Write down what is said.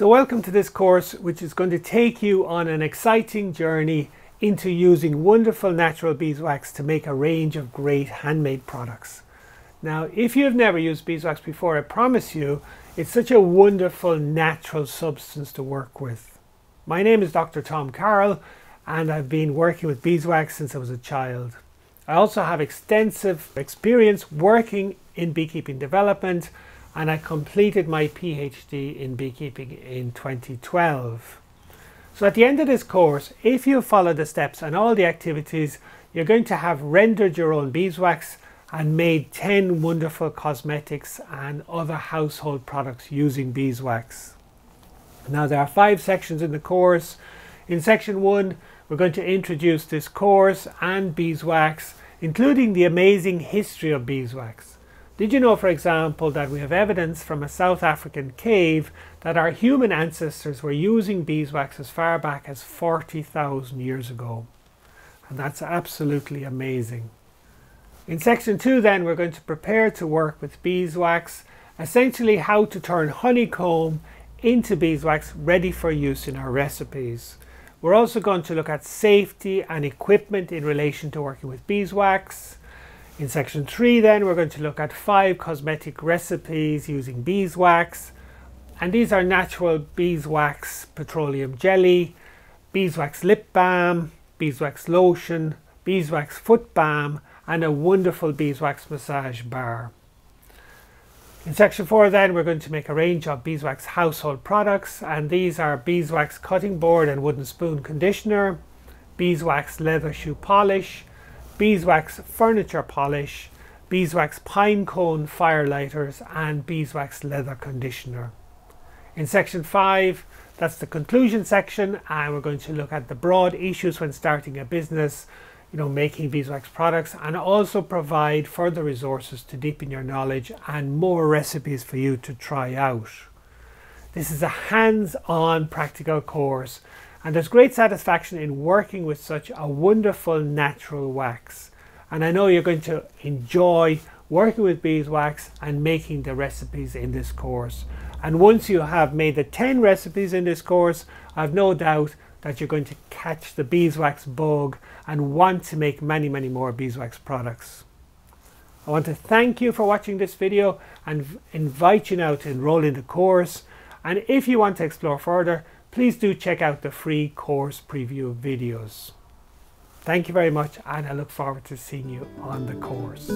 So welcome to this course which is going to take you on an exciting journey into using wonderful natural beeswax to make a range of great handmade products. Now if you've never used beeswax before I promise you it's such a wonderful natural substance to work with. My name is Dr. Tom Carroll and I've been working with beeswax since I was a child. I also have extensive experience working in beekeeping development and I completed my PhD in beekeeping in 2012. So at the end of this course, if you follow the steps and all the activities, you're going to have rendered your own beeswax and made 10 wonderful cosmetics and other household products using beeswax. Now there are five sections in the course. In section one, we're going to introduce this course and beeswax, including the amazing history of beeswax. Did you know, for example, that we have evidence from a South African cave that our human ancestors were using beeswax as far back as 40,000 years ago? And that's absolutely amazing. In section two then, we're going to prepare to work with beeswax, essentially how to turn honeycomb into beeswax ready for use in our recipes. We're also going to look at safety and equipment in relation to working with beeswax. In section 3 then we're going to look at 5 cosmetic recipes using beeswax and these are natural beeswax petroleum jelly, beeswax lip balm, beeswax lotion, beeswax foot balm and a wonderful beeswax massage bar. In section 4 then we're going to make a range of beeswax household products and these are beeswax cutting board and wooden spoon conditioner, beeswax leather shoe polish, beeswax furniture polish, beeswax pine cone firelighters and beeswax leather conditioner. In section 5 that's the conclusion section and we're going to look at the broad issues when starting a business you know, making beeswax products and also provide further resources to deepen your knowledge and more recipes for you to try out. This is a hands-on practical course and there's great satisfaction in working with such a wonderful natural wax. And I know you're going to enjoy working with beeswax and making the recipes in this course. And once you have made the 10 recipes in this course, I've no doubt that you're going to catch the beeswax bug and want to make many, many more beeswax products. I want to thank you for watching this video and invite you now to enroll in the course. And if you want to explore further, please do check out the free course preview videos. Thank you very much and I look forward to seeing you on the course.